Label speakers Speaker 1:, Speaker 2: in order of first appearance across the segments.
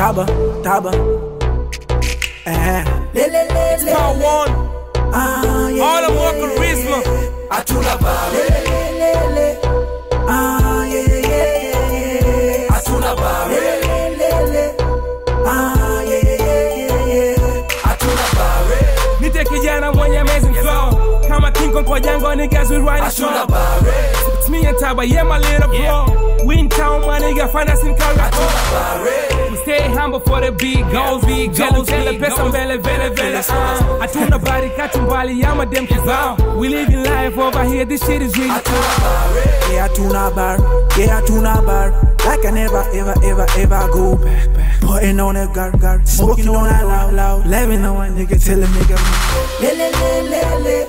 Speaker 1: Taba, taba. Eh. Le, le, le, le.
Speaker 2: Pah One,
Speaker 1: Ah, yeah,
Speaker 2: all of
Speaker 1: yeah. Hatuna habari. Le, le, le. Ah, yeah, yeah, yeah, yeah. Hatuna habari. Le, le, le. Ah, yeah, yeah, yeah, yeah. Hatuna habari.
Speaker 2: Nite kijana mwenye amazing flow. Kama King Kong kwa jango, niggas we ride the show.
Speaker 1: Hatuna habari.
Speaker 2: It's me and Taba, yeah, my little bro. We in town, my nigga, find us in Colorado. The big goals, big goals, vele pesa mbele, vele vele. Uh, hatuna habari kachumbali, ama dem kizao. We living life over here, this shit is real.
Speaker 1: Yeah, Hatuna habari. Yeah, Hatuna habari. Like I never, ever, ever, ever go back, back. Putting on that guard, guard. Smoking on that loud, loud. Letting know one nigga tell a nigga. Le, le, le, le, le.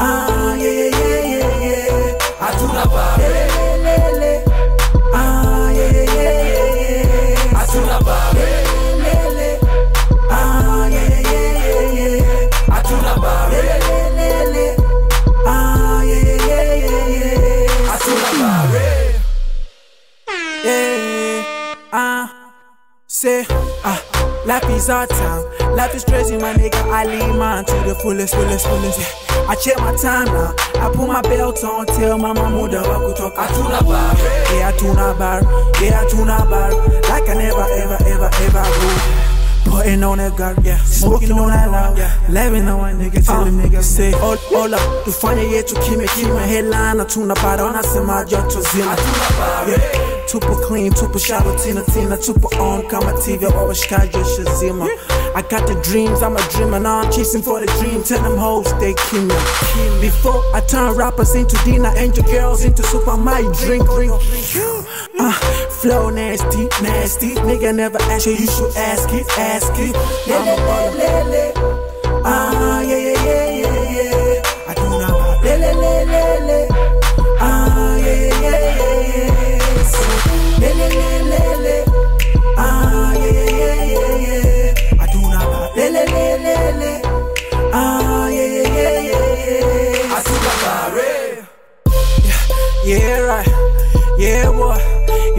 Speaker 1: Ah, yeah, yeah, yeah, yeah, yeah. Hatuna habari. Le, le, le, le. Say, ah, life is our time. Life is crazy, my nigga. I live mine to the fullest, fullest, fullest. Yeah. I check my time now. I put my belt on, tell my mama that I could talk. I Hatuna habari, eh? yeah, Hatuna habari, yeah, Hatuna habari. Like I never, ever, ever, ever go. Putting on that guard, yeah. Smoking on that loud, yeah. Loving on one nigga, tell him nigga uh. say, hold, hold up. To find a year to keep me, keep kime, headline, hatuna habari, wanasema joto zima. I tune eh? up, yeah. Tupo clean, tupo shallow, tina tina, tupo on kama TV, wawashikaji shazima. I got the dreams, I'm a dreamer, now I'm chasing for the dream. Tell them hoes they kill me. Before I turn rappers into dinner, angel girls into super my drink ring. Uh, flow nasty, nasty. Nigga never ask you, you should ask it, ask it. Le, le, le,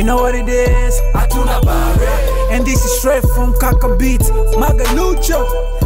Speaker 1: You know what it is? Hatuna Habari. And this is straight from Kaka Beats. Magalucho.